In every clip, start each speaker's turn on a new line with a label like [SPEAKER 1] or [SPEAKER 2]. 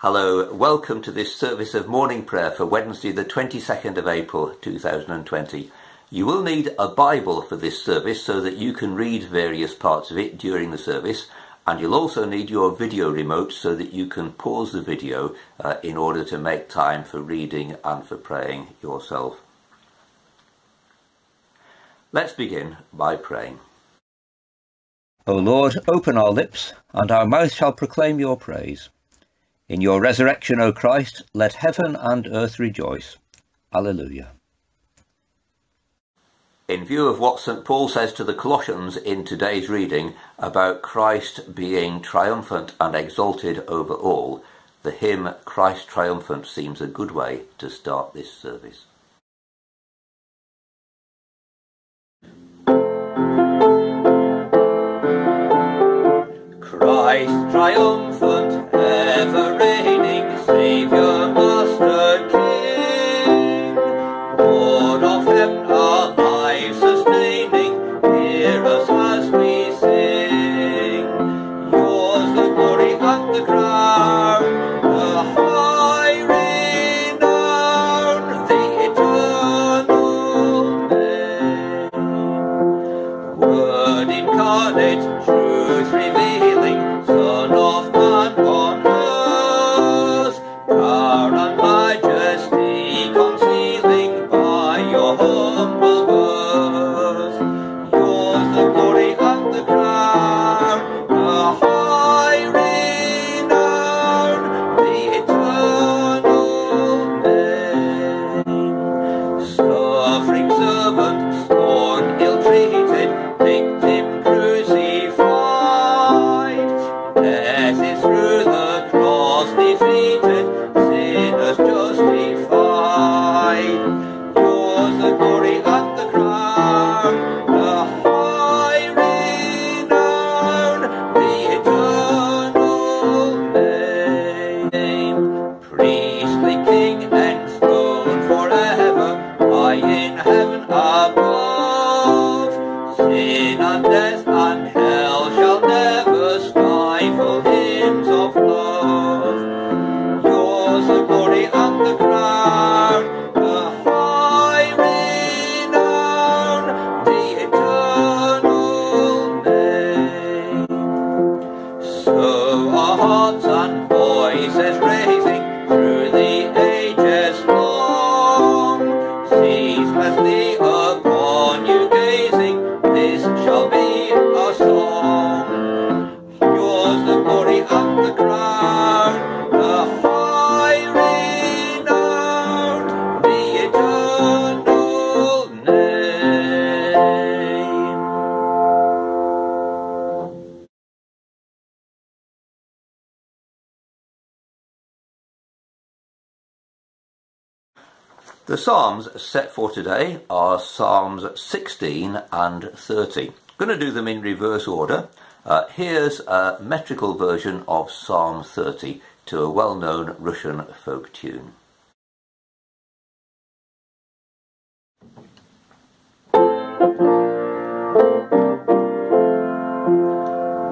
[SPEAKER 1] Hello, welcome to this service of morning prayer for Wednesday the 22nd of April 2020. You will need a Bible for this service so that you can read various parts of it during the service and you'll also need your video remote so that you can pause the video uh, in order to make time for reading and for praying yourself. Let's begin by praying. O Lord, open our lips, and our mouth shall proclaim your praise. In your resurrection, O Christ, let heaven and earth rejoice. Alleluia. In view of what St. Paul says to the Colossians in today's reading about Christ being triumphant and exalted over all, the hymn Christ Triumphant seems a good way to start this service. Christ triumphant, The Psalms set for today are Psalms 16 and 30. I'm Going to do them in reverse order. Uh, here's a metrical version of Psalm 30 to a well-known Russian folk tune.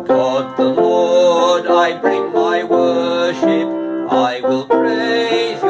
[SPEAKER 1] God the Lord, I bring my worship. I will praise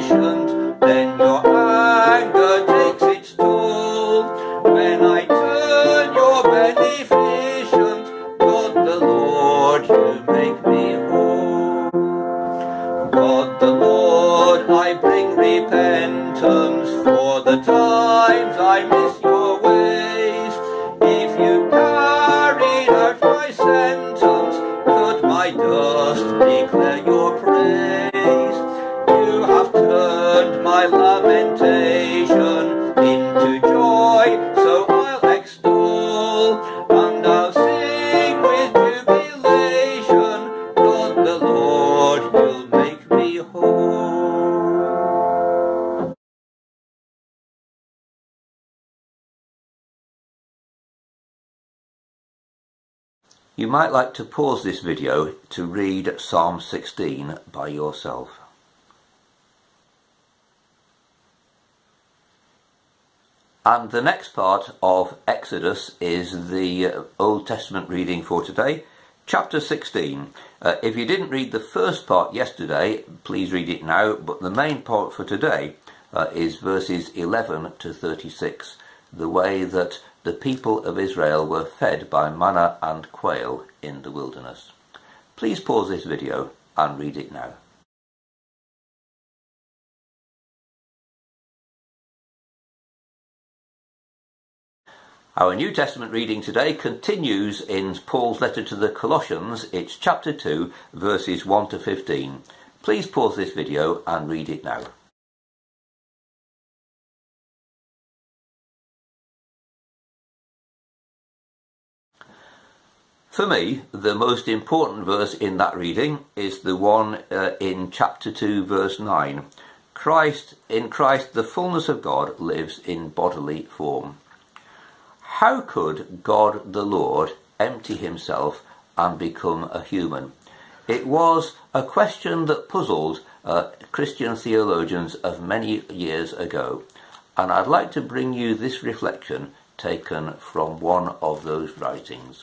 [SPEAKER 1] self-sufficient, then your anger takes its toll. When I turn your beneficent, God the Lord, you make me whole. God the Lord, I bring repentance for the times I miss your ways. If you carried out my sentence, could my dust declare your You might like to pause this video to read Psalm 16 by yourself. And the next part of Exodus is the Old Testament reading for today, chapter 16. Uh, if you didn't read the first part yesterday, please read it now, but the main part for today uh, is verses 11 to 36, the way that the people of Israel were fed by manna and quail in the wilderness. Please pause this video and read it now. Our New Testament reading today continues in Paul's letter to the Colossians. It's chapter 2, verses 1 to 15. Please pause this video and read it now. For me, the most important verse in that reading is the one uh, in chapter 2, verse 9. Christ, in Christ, the fullness of God lives in bodily form. How could God the Lord empty himself and become a human? It was a question that puzzled uh, Christian theologians of many years ago, and I'd like to bring you this reflection taken from one of those writings.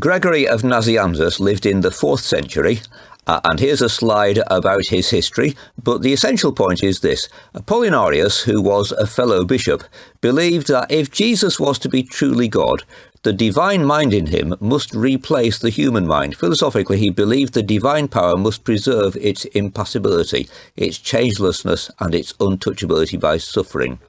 [SPEAKER 2] Gregory of Nazianzus lived in the 4th century uh, and here's a slide about his history, but the essential point is this. Apollinarius, who was a fellow bishop, believed that if Jesus was to be truly God, the divine mind in him must replace the human mind. Philosophically, he believed the divine power must preserve its impassibility, its changelessness, and its untouchability by suffering.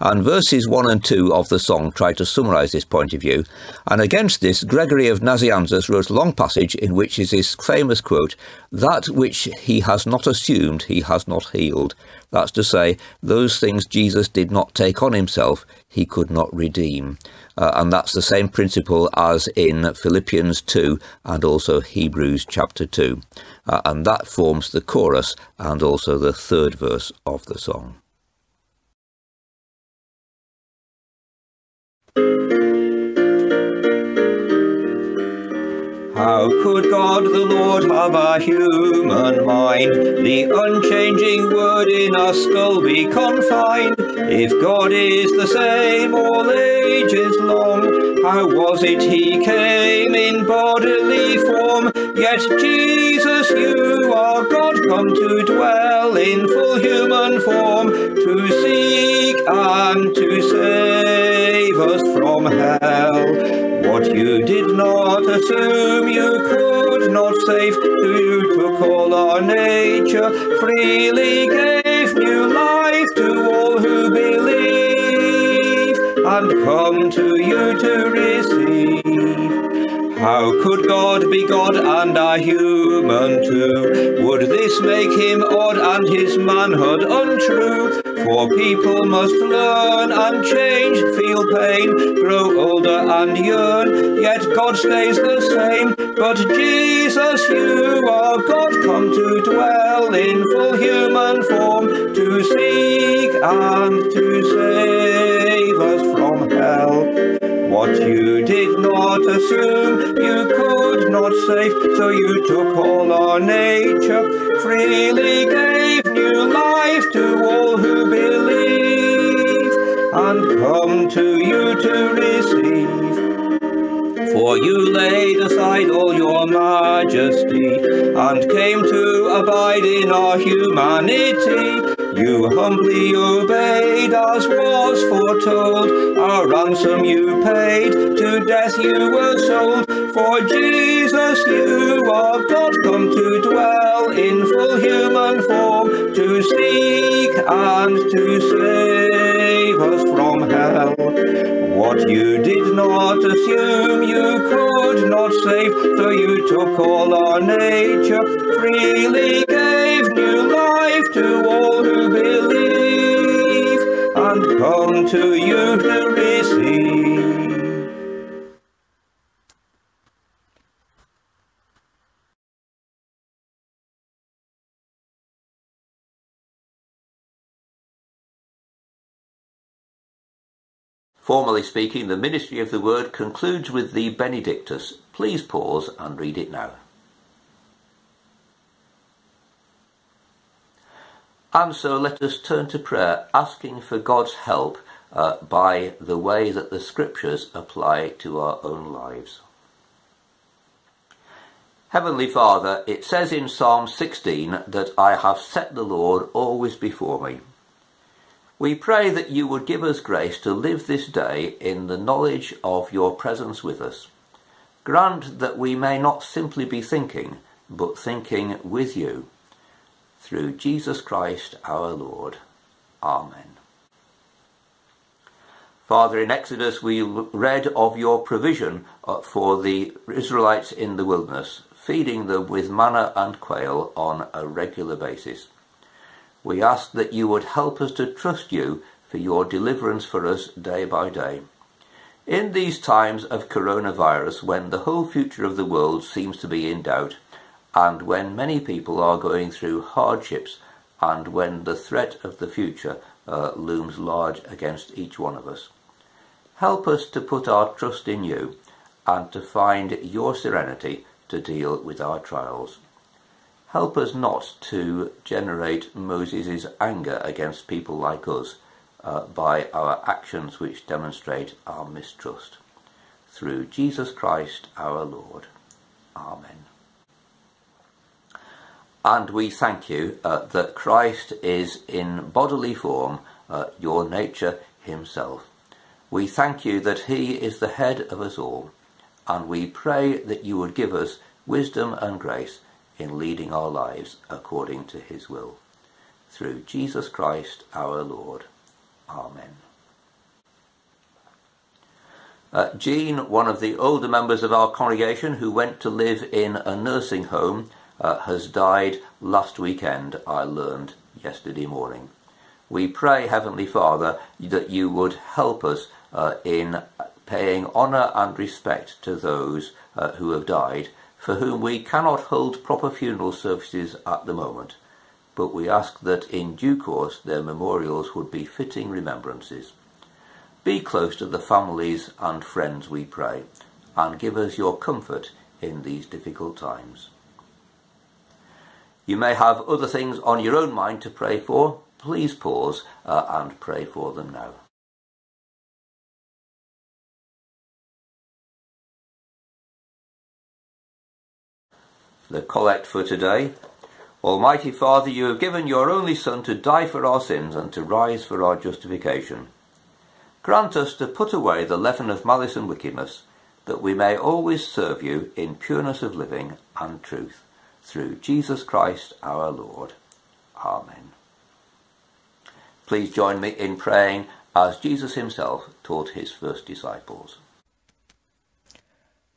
[SPEAKER 2] And verses 1 and 2 of the song try to summarise this point of view. And against this, Gregory of Nazianzus wrote a long passage in which is his famous quote, That which he has not assumed, he has not healed. That's to say, those things Jesus did not take on himself, he could not redeem. Uh, and that's the same principle as in Philippians 2 and also Hebrews chapter 2. Uh, and that forms the chorus and also the third verse of the song.
[SPEAKER 1] How could God the Lord have a human mind? The unchanging word in us skull be confined. If God is the same all ages long, how was it he came in bodily form? Yet Jesus, you are God come to dwell in full human form, to seek and to save us from hell. What you did not assume you could not save, you took all our nature, freely gave new life to all who believe, and come to you to receive. How could God be God and a human too? Would this make him odd and his manhood untrue? For people must learn and change, feel pain, grow older and yearn, yet God stays the same. But Jesus, you are God come to dwell in full human form, to seek and to save us from hell. What you did not assume, you could not save, so you took all our nature, freely gave new life to all who and come to you to receive. For you laid aside all your majesty, and came to abide in our humanity, you humbly obeyed as was foretold. Our ransom you paid, to death you were sold. For Jesus you are God come to dwell in full human form, to seek and to save us from. What you did not assume you could not save, so you took all our nature, freely gave new life to all who believe and come to you to
[SPEAKER 2] Formally speaking, the ministry of the word concludes with the Benedictus. Please pause and read it now. And so let us turn to prayer, asking for God's help uh, by the way that the scriptures apply to our own lives. Heavenly Father, it says in Psalm 16 that I have set the Lord always before me. We pray that you would give us grace to live this day in the knowledge of your presence with us. Grant that we may not simply be thinking, but thinking with you. Through Jesus Christ our Lord. Amen. Father, in Exodus we read of your provision uh, for the Israelites in the wilderness, feeding them with manna and quail on a regular basis. We ask that you would help us to trust you for your deliverance for us day by day. In these times of coronavirus, when the whole future of the world seems to be in doubt, and when many people are going through hardships, and when the threat of the future uh, looms large against each one of us. Help us to put our trust in you and to find your serenity to deal with our trials. Help us not to generate Moses' anger against people like us uh, by our actions which demonstrate our mistrust. Through Jesus Christ our Lord. Amen. And we thank you uh, that Christ is in bodily form uh, your nature himself. We thank you that he is the head of us all, and we pray that you would give us wisdom and grace in leading our lives according to his will. Through Jesus Christ our Lord. Amen. Uh, Jean, one of the older members of our congregation who went to live in a nursing home, uh, has died last weekend, I learned yesterday morning. We pray, Heavenly Father, that you would help us uh, in paying honour and respect to those uh, who have died for whom we cannot hold proper funeral services at the moment, but we ask that in due course their memorials would be fitting remembrances. Be close to the families and friends, we pray, and give us your comfort in these difficult times. You may have other things on your own mind to pray for. Please pause uh, and pray for them now. The collect for today. Almighty Father, you have given your only Son to die for our sins and to rise for our justification. Grant us to put away the leaven of malice and wickedness, that we may always serve you in pureness of living and truth, through Jesus Christ our Lord. Amen. Please join me in praying as Jesus himself taught his first disciples.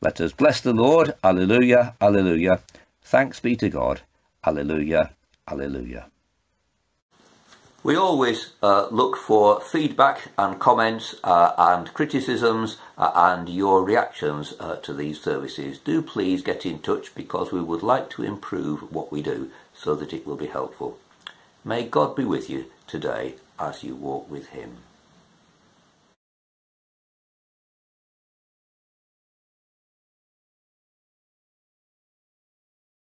[SPEAKER 2] Let us bless the Lord. Alleluia, alleluia. Thanks be to God. Alleluia, alleluia. We always uh, look for feedback and comments uh, and criticisms uh, and your reactions uh, to these services. Do please get in touch because we would like to improve what we do so that it will be helpful. May God be with you today as you walk with him.